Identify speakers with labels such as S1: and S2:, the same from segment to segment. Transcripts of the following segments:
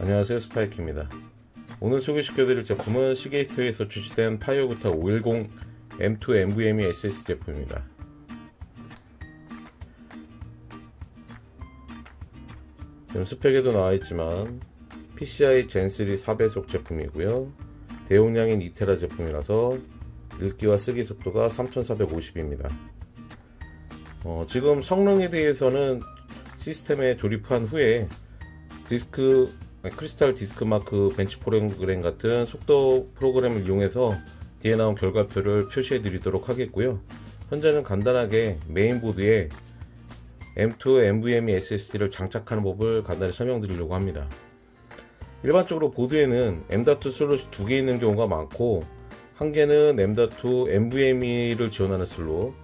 S1: 안녕하세요 스파이크입니다. 오늘 소개시켜드릴 제품은 시게이트에서 출시된 파이어쿠다 510 M2 NVMe SSD 제품입니다. 지금 스펙에도 나와있지만 PCI Gen3 4배속 제품이고요. 대용량인 2테라 제품이라서 읽기와 쓰기 속도가 3450입니다. 어, 지금 성능에 대해서는 시스템에 조립한 후에 디스크 크리스탈 디스크 마크 벤치 프로그램 같은 속도 프로그램을 이용해서 뒤에 나온 결과표를 표시해 드리도록 하겠고요. 현재는 간단하게 메인보드에 M2 NVMe SSD를 장착하는 법을 간단히 설명드리려고 합니다. 일반적으로 보드에는 M.2 슬롯이 두 개 있는 경우가 많고 한 개는 M.2 NVMe를 지원하는 슬롯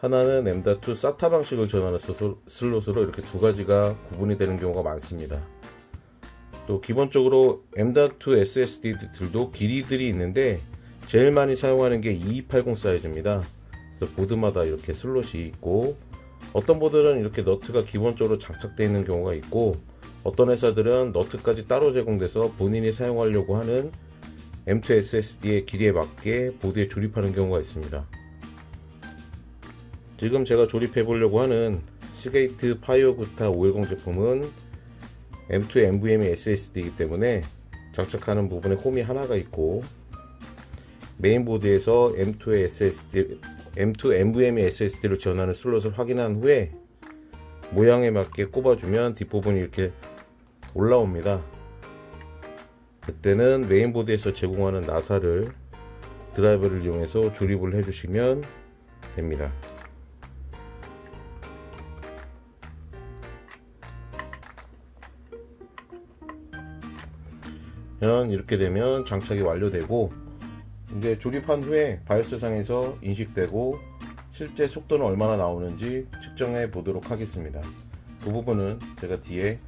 S1: 하나는 M.2 SATA 방식을 지원하는 슬롯으로 이렇게 두 가지가 구분이 되는 경우가 많습니다 또 기본적으로 M.2 SSD들도 길이들이 있는데 제일 많이 사용하는 게 2280 사이즈입니다 그래서 보드마다 이렇게 슬롯이 있고 어떤 보드는 이렇게 너트가 기본적으로 장착되어 있는 경우가 있고 어떤 회사들은 너트까지 따로 제공돼서 본인이 사용하려고 하는 M2 SSD의 길이에 맞게 보드에 조립하는 경우가 있습니다. 지금 제가 조립해 보려고 하는 시게이트 파이어쿠다 510 제품은 M2 NVMe SSD이기 때문에 장착하는 부분에 홈이 하나가 있고 메인보드에서 M2 SSD, M2 NVMe SSD를 지원하는 슬롯을 확인한 후에 모양에 맞게 꼽아주면 뒷부분이 이렇게 올라옵니다. 그때는 메인보드에서 제공하는 나사를 드라이버를 이용해서 조립을 해주시면 됩니다. 이렇게 되면 장착이 완료되고 이제 조립한 후에 바이오스상에서 인식되고 실제 속도는 얼마나 나오는지 측정해 보도록 하겠습니다. 그 부분은 제가 뒤에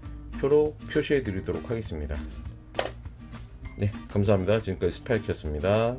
S1: 표로 표시해 드리도록 하겠습니다. 네, 감사합니다. 지금까지 스파이크였습니다.